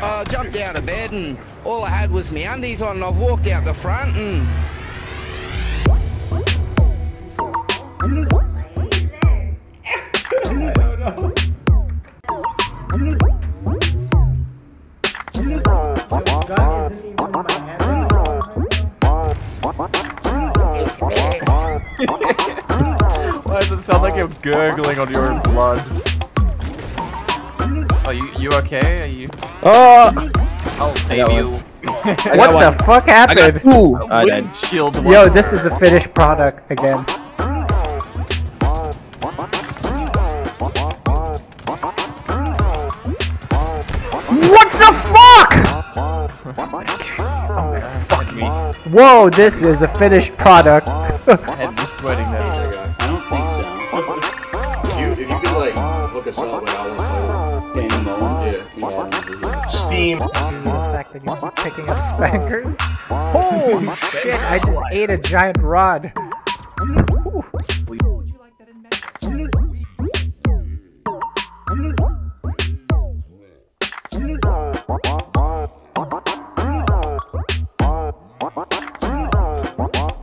I jumped out of bed and all I had was my undies on and I've walked out the front and... Why does it sound like you're gurgling on your blood? Oh, you you okay? Are you? Oh! I'll save you. What the fuck happened? Ooh! Oh, I died. Windshield. Yo, this is the finished product again. What the fuck? oh, Fuck me. Whoa, this is a finished product. Head is sweating there. I don't think so. Hook us up, like I want to play. Standing alone. Yeah. Yeah. Steam. the fact that you keep picking up spankers. Holy shit, I just ate a giant rod.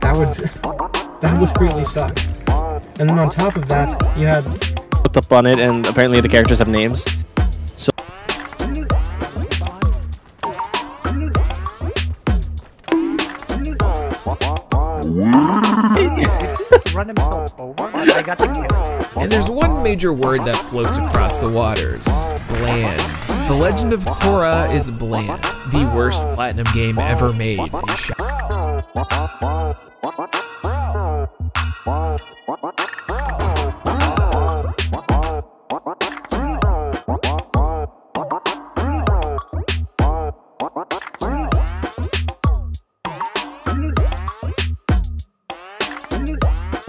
That would that would really suck. And then on top of that, you had Looked up on it, and apparently the characters have names. So Run himself over. I got the kill. And there's one major word that floats across the waters bland. The Legend of Korra is bland. The worst platinum game ever made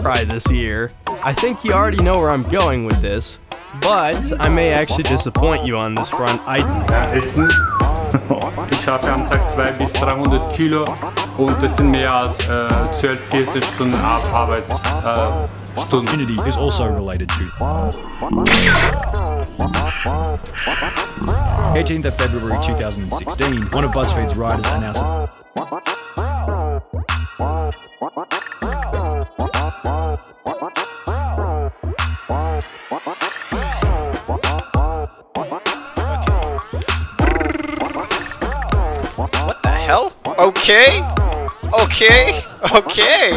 try this year. I think you already know where I'm going with this, but I may actually disappoint you on this front. I Ich habe am Tag 2 bis 300 Kilo und das sind mehr als äh, 12, 14 Stunden Ar- Arbeitsstunden. Community is also related to. 18th of February 2016, one of BuzzFeed's writers announced Okay. Okay. Okay.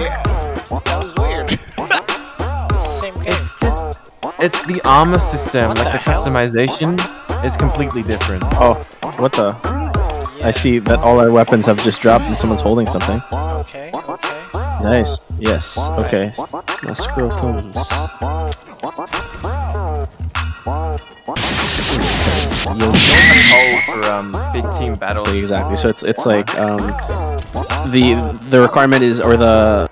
That was weird. It's the same game. It's just it's the armor system. What like the the, hell? customization is completely different. oh, what the? I see that all our weapons have just dropped, and someone's holding something. Okay. Okay. Nice. Yes. Okay. My scrotums. Yo. Um big team battle. Exactly. So it's it's like um the the requirement is or the